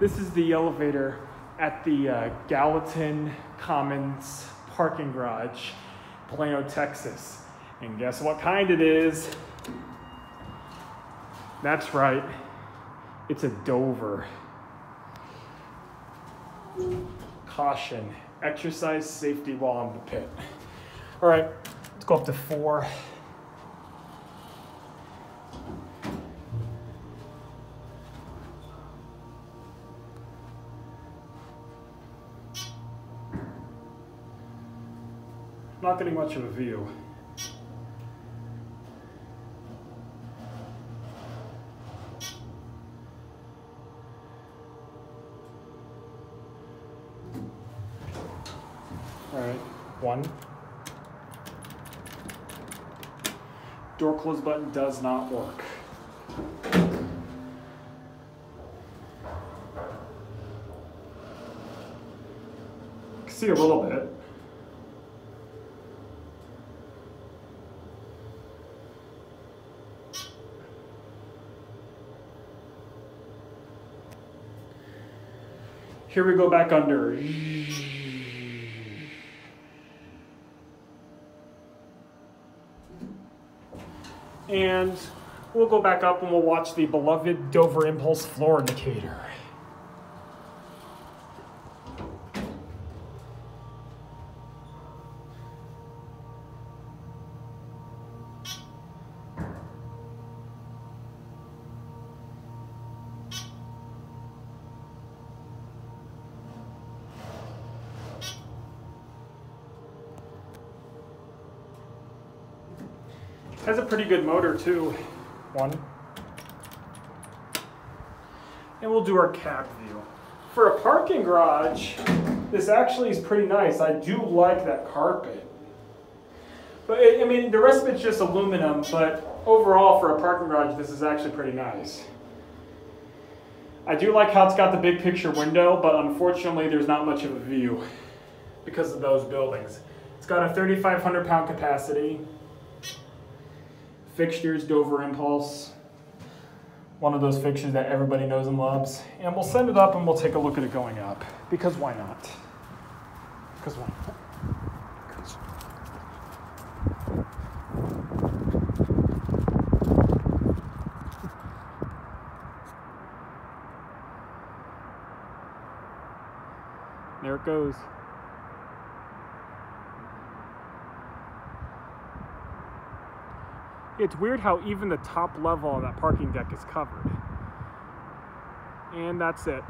This is the elevator at the uh, Gallatin Commons parking garage, Plano, Texas. And guess what kind it is? That's right, it's a Dover. Caution, exercise safety while in the pit. All right, let's go up to four. Not getting much of a view. All right, one. Door close button does not work. See a little bit. Here we go back under. And we'll go back up and we'll watch the beloved Dover Impulse floor indicator. Has a pretty good motor too. One. And we'll do our cab view. For a parking garage, this actually is pretty nice. I do like that carpet. But I mean, the rest of it's just aluminum, but overall for a parking garage, this is actually pretty nice. I do like how it's got the big picture window, but unfortunately there's not much of a view because of those buildings. It's got a 3,500 pound capacity fixtures, Dover Impulse, one of those fixtures that everybody knows and loves. And we'll send it up and we'll take a look at it going up. Because why not? Because why not? There it goes. It's weird how even the top level of that parking deck is covered. And that's it.